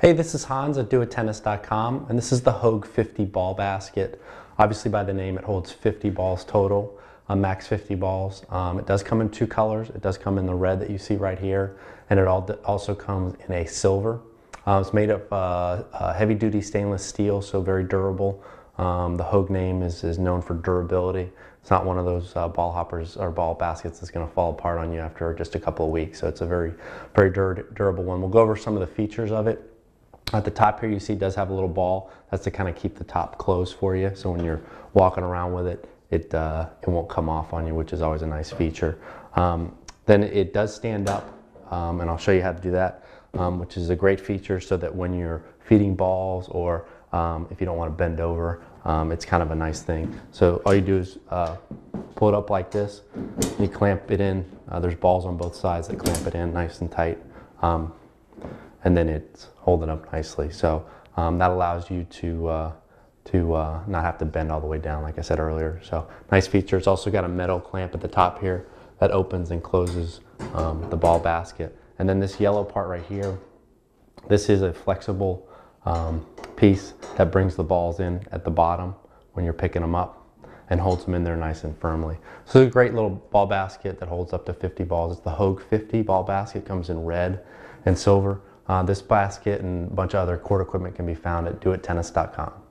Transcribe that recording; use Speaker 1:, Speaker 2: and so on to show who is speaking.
Speaker 1: Hey, this is Hans at doittennis.com, and this is the Hoag 50 ball basket. Obviously, by the name, it holds 50 balls total, uh, max 50 balls. Um, it does come in two colors. It does come in the red that you see right here, and it also comes in a silver. Uh, it's made of uh, uh, heavy-duty stainless steel, so very durable. Um, the Hoag name is, is known for durability. It's not one of those uh, ball hoppers or ball baskets that's going to fall apart on you after just a couple of weeks. So it's a very, very dur durable one. We'll go over some of the features of it. At the top here, you see does have a little ball. That's to kind of keep the top closed for you. So when you're walking around with it, it, uh, it won't come off on you, which is always a nice feature. Um, then it does stand up, um, and I'll show you how to do that, um, which is a great feature so that when you're feeding balls or um, if you don't want to bend over, um, it's kind of a nice thing. So all you do is uh, pull it up like this, you clamp it in. Uh, there's balls on both sides that clamp it in nice and tight. And then it's holding up nicely. So um, that allows you to, uh, to uh, not have to bend all the way down like I said earlier. So nice feature. It's also got a metal clamp at the top here that opens and closes um, the ball basket. And then this yellow part right here, this is a flexible um, piece that brings the balls in at the bottom when you're picking them up and holds them in there nice and firmly. So a great little ball basket that holds up to 50 balls. It's the Hoag 50 ball basket, comes in red and silver. Uh, this basket and a bunch of other court equipment can be found at doittennis.com.